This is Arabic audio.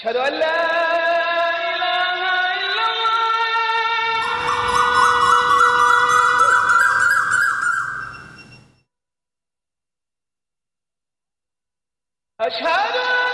أشهد أن لا أشهد